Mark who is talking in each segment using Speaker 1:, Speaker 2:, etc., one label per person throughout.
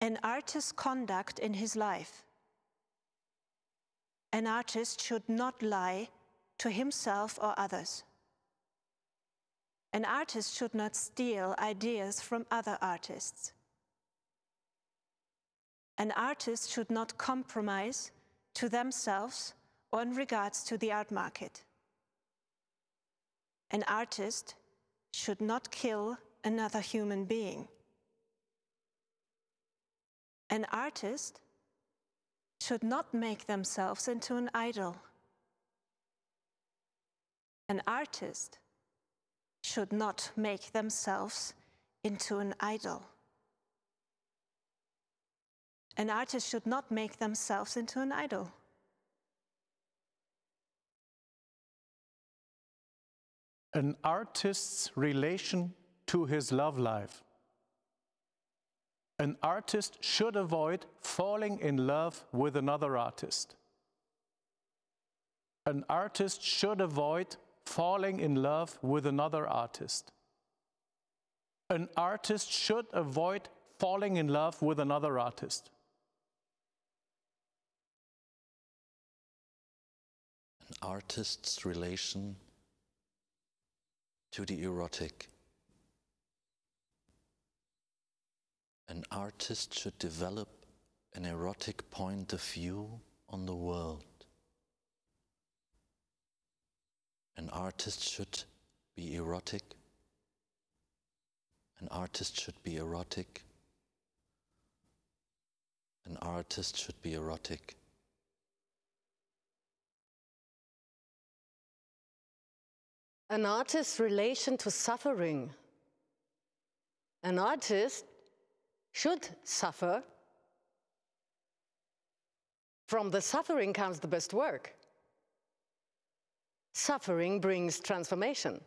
Speaker 1: An artist's conduct in his life. An artist should not lie to himself or others. An artist should not steal ideas from other artists. An artist should not compromise to themselves or in regards to the art market. An artist should not kill another human being. An artist should not make themselves into an idol. An artist should not make themselves into an idol. An artist should not make themselves into an idol.
Speaker 2: An artist's relation to his love life. An artist should avoid falling in love with another artist. An artist should avoid falling in love with another artist. An artist should avoid falling in love with another artist.
Speaker 3: An artist's relation to the erotic. An artist should develop an erotic point of view on the world. An artist should be erotic. An artist should be erotic. An artist should be erotic.
Speaker 4: An artist's relation to suffering. An artist should suffer. From the suffering comes the best work. Suffering brings transformation.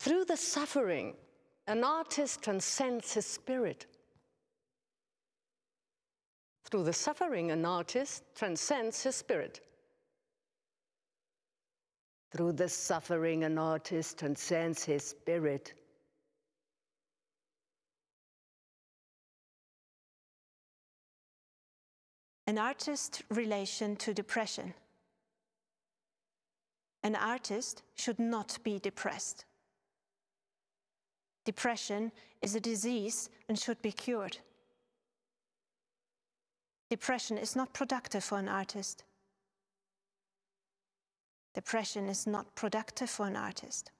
Speaker 4: Through the suffering, an artist transcends his spirit. Through the suffering, an artist transcends his spirit. Through the suffering, an artist transcends his spirit.
Speaker 1: An artist's relation to depression. An artist should not be depressed. Depression is a disease and should be cured. Depression is not productive for an artist. Depression is not productive for an artist.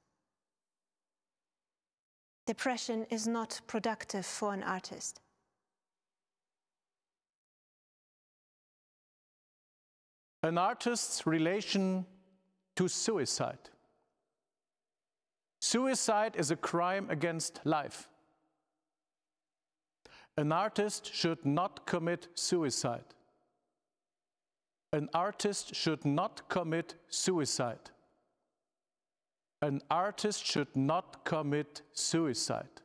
Speaker 1: Depression is not productive for an artist.
Speaker 2: An artist's relation to suicide. Suicide is a crime against life. An artist should not commit suicide. An artist should not commit suicide. An artist should not commit suicide.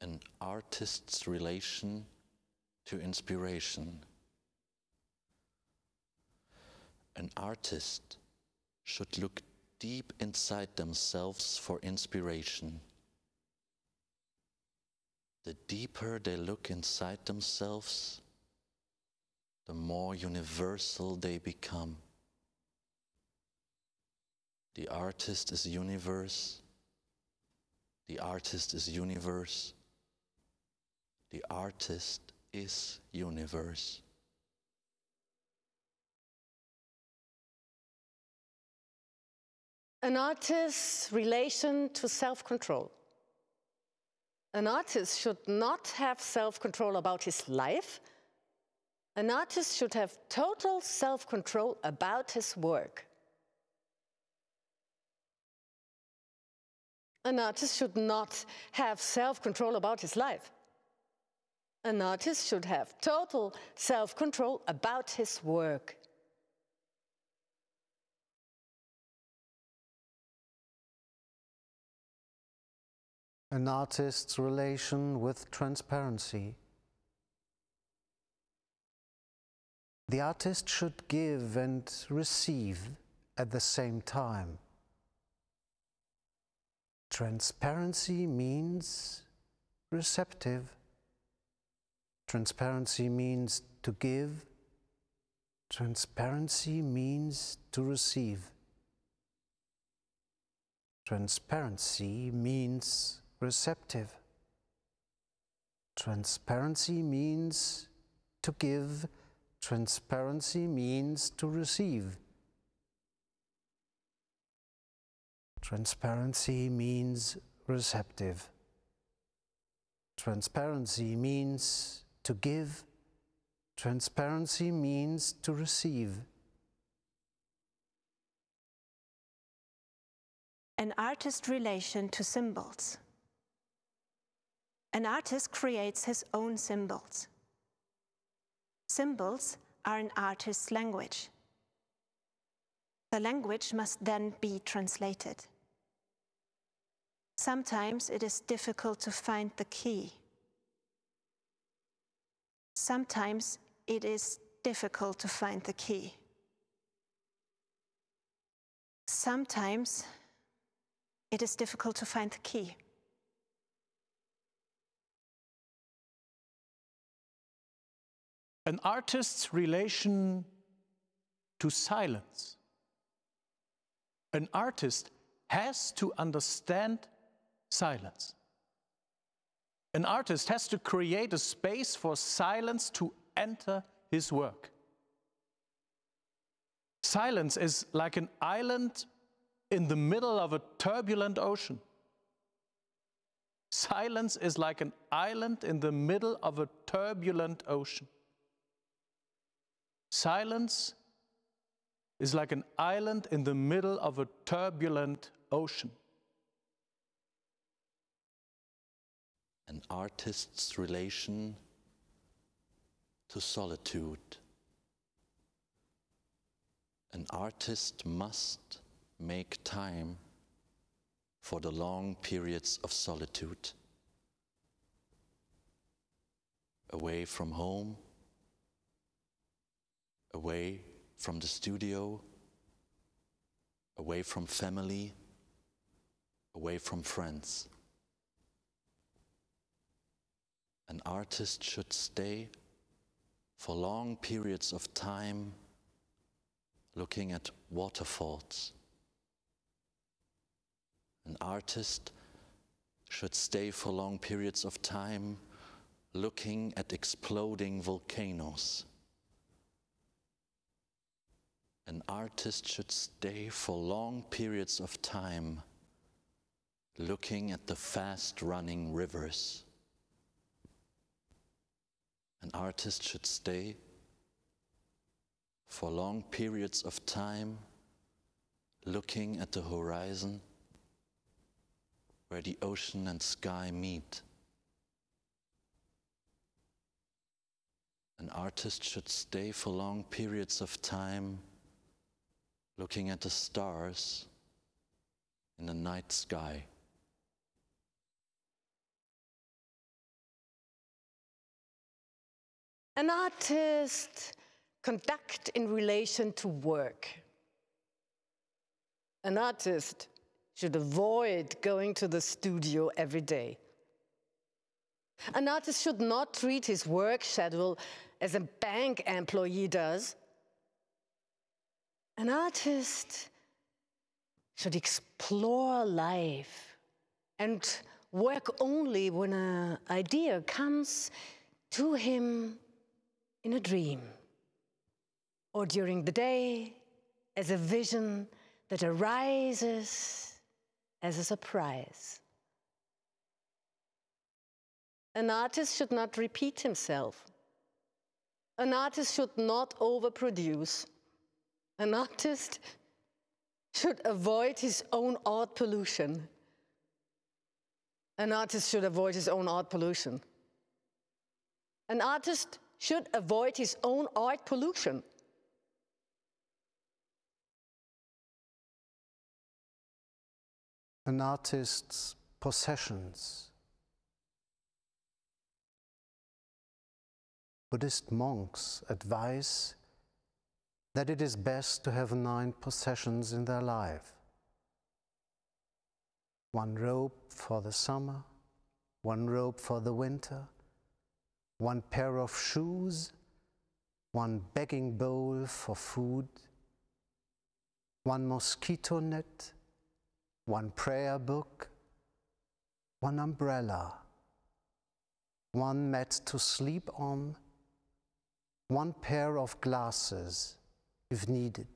Speaker 3: An artist's relation to inspiration. An artist should look deep inside themselves for inspiration. The deeper they look inside themselves, the more universal they become. The artist is universe. The artist is universe. The artist is universe.
Speaker 4: An artist's relation to self control. An artist should not have self control about his life. An artist should have total self control about his work. An artist should not have self control about his life. An artist should have total self control about his work.
Speaker 5: an artist's relation with transparency. The artist should give and receive at the same time. Transparency means receptive. Transparency means to give. Transparency means to receive. Transparency means receptive. Transparency means to give. Transparency means to receive. Transparency means receptive. Transparency means to give. Transparency means to receive.
Speaker 1: An artist relation to symbols. An artist creates his own symbols. Symbols are an artist's language. The language must then be translated. Sometimes it is difficult to find the key. Sometimes it is difficult to find the key. Sometimes it is difficult to find the key.
Speaker 2: An artist's relation to silence. An artist has to understand silence. An artist has to create a space for silence to enter his work. Silence is like an island in the middle of a turbulent ocean. Silence is like an island in the middle of a turbulent ocean. Silence is like an island in the middle of a turbulent ocean.
Speaker 3: An artist's relation to solitude. An artist must make time for the long periods of solitude. Away from home, away from the studio, away from family, away from friends. An artist should stay for long periods of time looking at waterfalls. An artist should stay for long periods of time looking at exploding volcanoes. An artist should stay for long periods of time looking at the fast running rivers. An artist should stay for long periods of time looking at the horizon where the ocean and sky meet. An artist should stay for long periods of time looking at the stars in the night sky.
Speaker 4: An artist conduct in relation to work. An artist should avoid going to the studio every day. An artist should not treat his work schedule as a bank employee does. An artist should explore life and work only when an idea comes to him in a dream or during the day as a vision that arises as a surprise. An artist should not repeat himself. An artist should not overproduce. An artist should avoid his own art pollution. An artist should avoid his own art pollution. An artist should avoid his own art pollution.
Speaker 5: An artist's possessions. Buddhist monks advise that it is best to have nine possessions in their life one robe for the summer, one robe for the winter, one pair of shoes, one begging bowl for food, one mosquito net, one prayer book, one umbrella, one mat to sleep on, one pair of glasses if needed.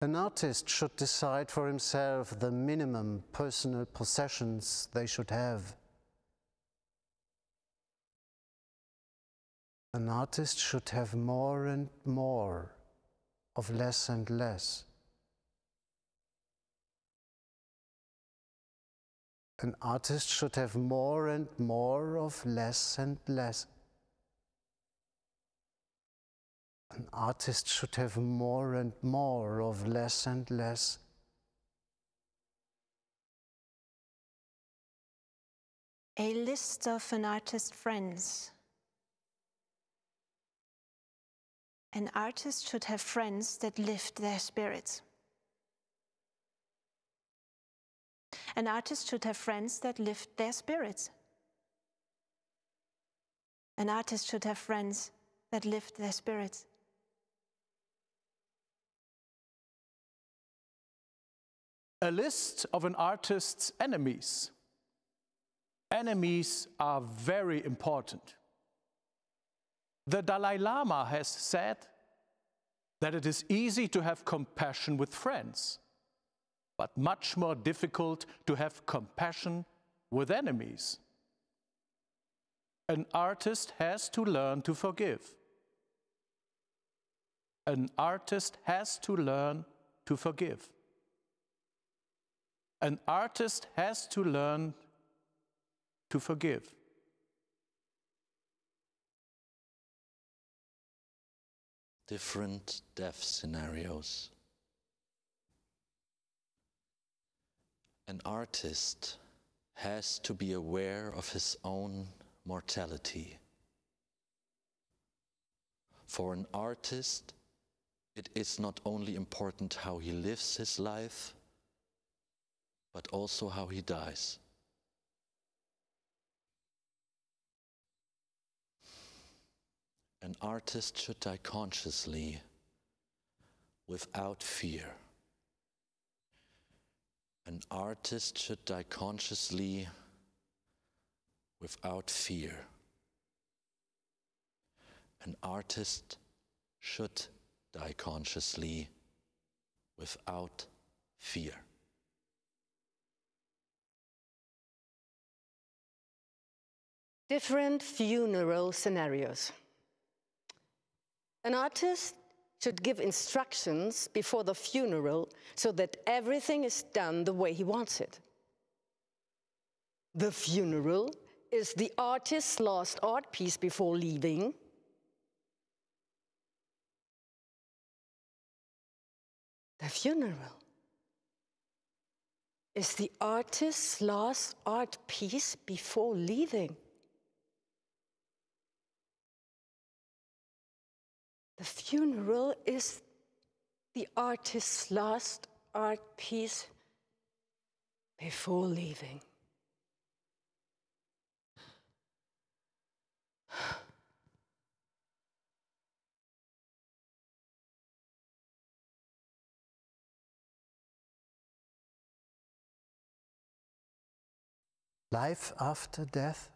Speaker 5: An artist should decide for himself the minimum personal possessions they should have. An artist should have more and more of less and less. An artist should have more and more of less and less. An artist should have more and more of less and less.
Speaker 1: A list of an artist's friends. An artist should have friends that lift their spirits. An artist should have friends that lift their spirits. An artist should have friends that lift their spirits.
Speaker 2: A list of an artist's enemies. Enemies are very important. The Dalai Lama has said that it is easy to have compassion with friends, but much more difficult to have compassion with enemies. An artist has to learn to forgive. An artist has to learn to forgive. An artist has to learn to forgive.
Speaker 3: Different death scenarios. An artist has to be aware of his own mortality. For an artist, it is not only important how he lives his life, but also how he dies. An artist should die consciously, without fear. An artist should die consciously, without fear. An artist should die consciously, without fear.
Speaker 4: Different funeral scenarios. An artist should give instructions before the funeral so that everything is done the way he wants it. The funeral is the artist's last art piece before leaving. The funeral is the artist's last art piece before leaving. The funeral is the artist's last art piece before leaving.
Speaker 5: Life after death?